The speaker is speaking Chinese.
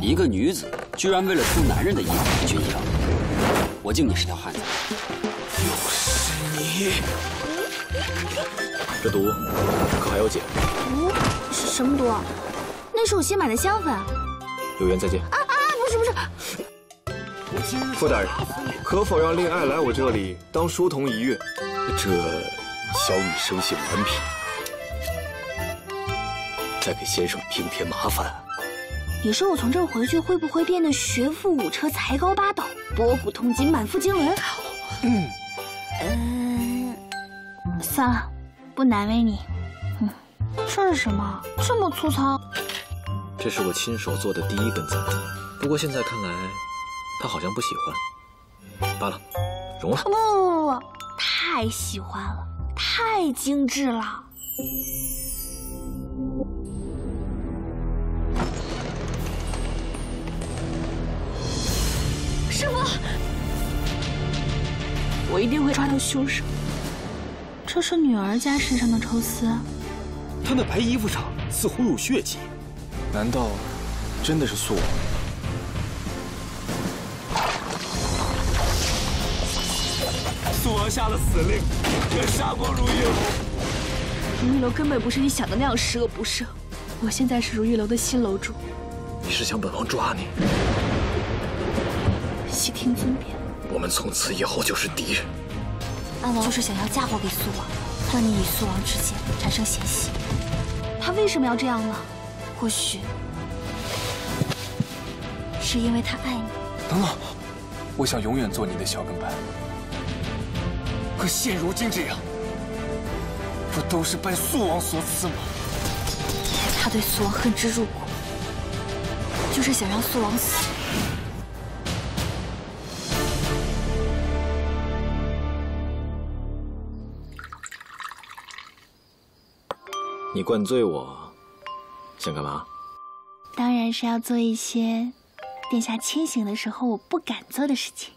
一个女子居然为了偷男人的衣服去养，我敬你是条汉子。又是你！这毒可还要解？毒？是什么毒？那是我新买的香粉。有缘再见。啊啊！不是不是。傅大人，可否让令爱来我这里当书童一月？这小女生性顽皮，再给先生平添麻烦。你说我从这儿回去会不会变得学富五车、才高八斗、博古通今、满腹经纶？嗯，嗯，算了，不难为你。嗯，这是什么？这么粗糙？这是我亲手做的第一根簪子，不过现在看来，他好像不喜欢。罢了，容了。不不不不，太喜欢了，太精致了。我一定会抓到凶手。这是女儿家身上的抽丝，她那白衣服上似乎有血迹，难道真的是素王？素王下了死令，要杀光如意楼。如意楼根本不是你想的那样十恶不赦，我现在是如意楼的新楼主。你是想本王抓你？悉听尊便。我们从此以后就是敌人。安王就是想要嫁祸给苏王，让你与苏王之间产生嫌隙。他为什么要这样呢？或许是因为他爱你。等等，我想永远做你的小跟班。可现如今这样，不都是拜苏王所赐吗？他对苏王恨之入骨，就是想让苏王死。你灌醉我，想干嘛？当然是要做一些殿下清醒的时候我不敢做的事情。